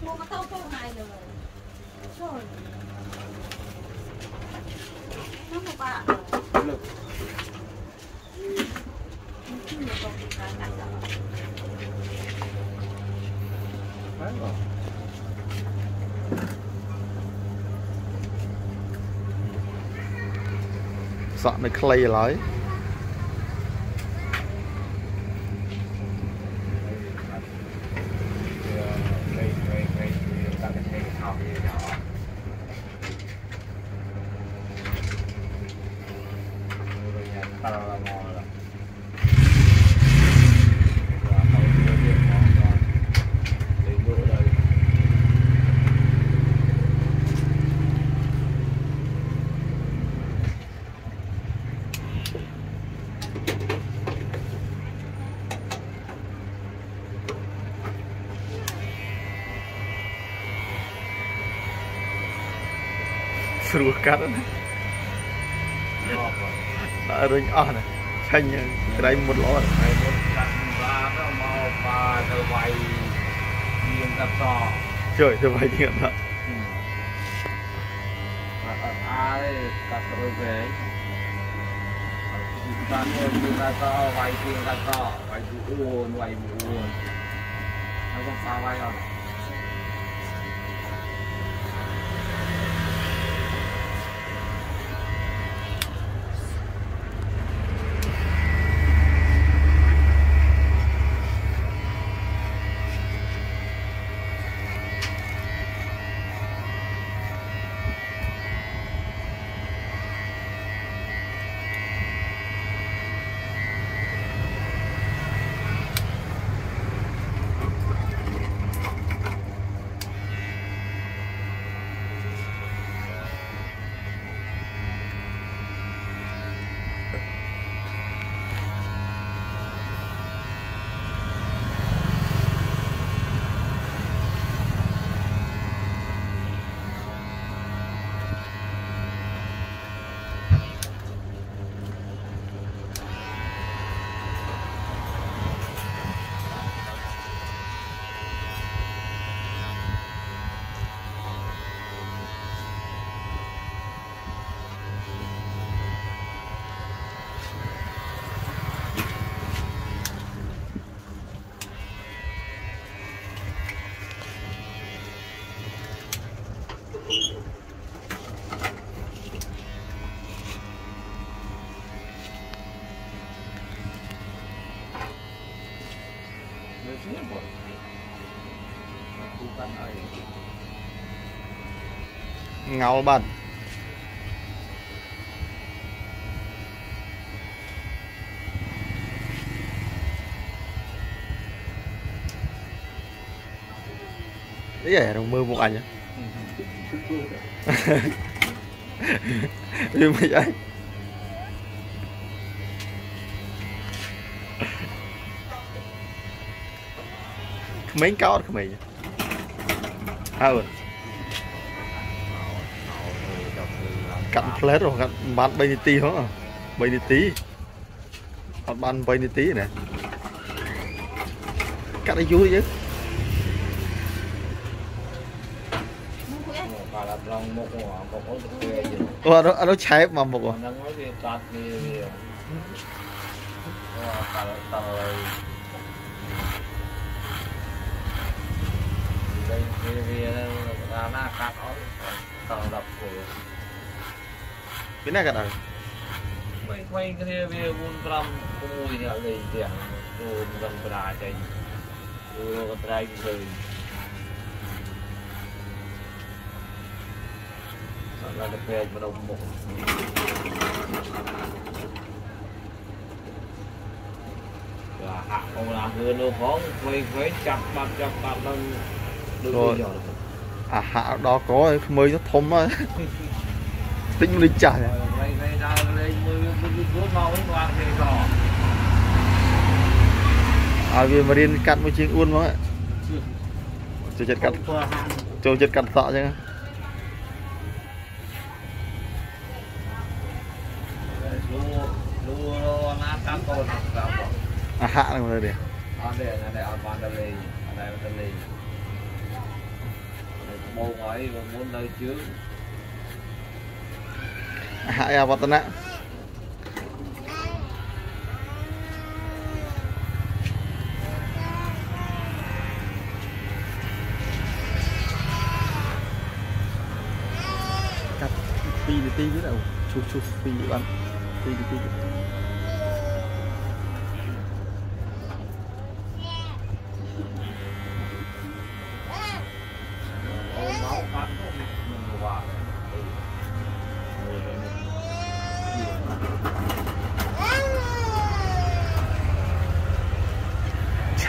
ឈ្មោះម៉ូតូពូម៉ៃលើចូលនោះមកបាទលើបានបាទសក់មិនខ្លីឡើយ Yeah. Sửa cắt đó rồi. Ớt này Chanh ờ, cái một lỗ nó. Trời tôi phải nghiệm đó, à như ta to vay tiền ta to vay vụ uồn vay vụ uồn nó không sao vay không Nó xíu một bukan air ngầu bẩn. Đấy vậy đồng mưa một ảnh á Vì mấy anh. Mấy cao không mày À ừ cặn plate rồi cặn bán bay tí hả bay tí còn bán bay tí này cắt đi vui chứ mua cái một cả là lòng một ngõ một ổ thuê gì Ủa, nó nó cháy mà một còn đang nói về cắt đi đi cả là tờ đây thì vì là na cắt ó tờ đập của cái này cả đời មិនខ្វែងគ្នាវា4 5 6នេះអត់លេងទាំងចូលមិនប្រាចេញចូលកត្រៃឃើញអ pindah ke dalam main buôn ke dia dia pun teram kumui dia lagi dia tu bukan berada tu orang terai bisa Salah dekat pada umur. là hạ còn là hơn nó có quay quay chặt mặt chặt mặt lên rồi. à hạ đó có mới rất thấm á. tính lịch trả này à vì mà điên cắt một chiếc uôn không ạ chưa chết cắt chưa chết cắt sợ chứ à hạ này rồi đi Hãy subscribe cho kênh Ghiền Mì Gõ Để không bỏ lỡ những video hấp dẫn หายาวัตนะ cắt phi thì tí chứ đâu chụp chụp phi bắn phi thì tí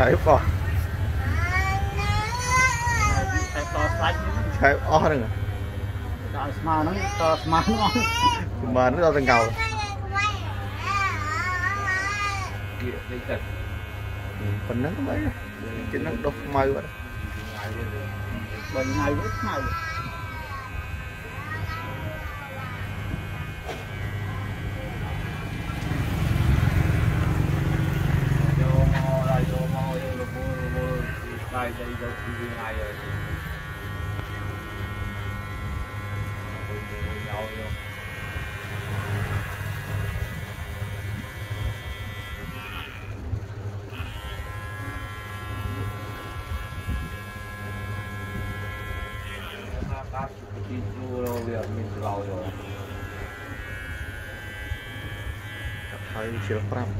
ឆើបអស់តែតស្លាច់ឆើបអស់ហ្នឹងដល់ស្មាហ្នឹងតស្មាហ្នឹងអស់បានដល់ទាំងកៅ kia đi tật ប៉ុណ្ណឹងទៅជិះហ្នឹងដុសខ្មៅបាត់ ngày lên rồi បើថ្ងៃវិញថ្ងៃ hai dây dấu TV hai rồi. Nhau luôn Hãy subscribe cho kênh Ghiền Mì Gõ Để không bỏ lỡ những video hấp dẫn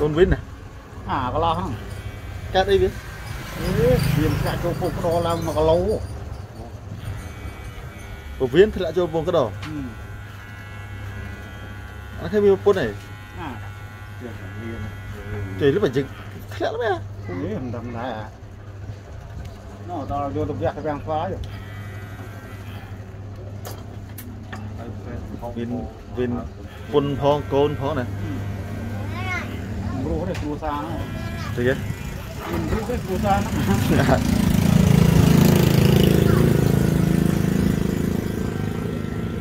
ត់អត់មួយណាអាធំហ្នឹងណាកូនវិនណាអាកន្លោះហ្នឹងកាត់អីវាអេវាមិនចាក់ចូលពុកដឡើង1គីឡូពវៀនធ្លាក់ចូលពងក្ដោហឹមអត់ឃើញមានពុនអីអាជិះលុបជិះធ្លាក់លមែននេះមិនដឹងដែរអាណោដល់យកទៅវះទៅវាំងស្វាយវិនវិនពុនផងកូនផងណា Bro udah perusahaan. Tuh ya. Chưa perusahaan.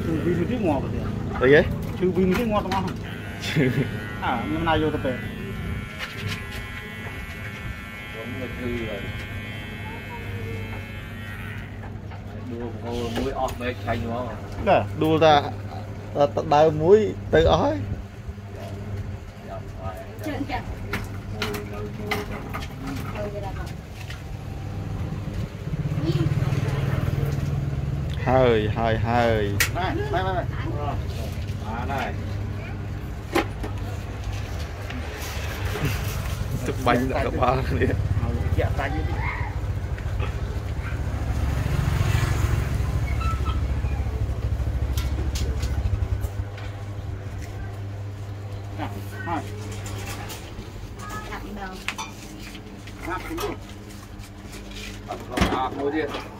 Chư Vinh cái ngọt Đấy Chưa Chư Vinh cái ngọt ngon Chưa. À, hôm nay vô tập về đua muối ọt mấy chanh đúng không? Đùa ra, đau muối tự ói ហើយហើយហើយបាទបាទបាទបានហើយទឹកបាញ់ដាក់ក្បាលគ្នាឲ្យជាក់តាច់នេះ Bom dia.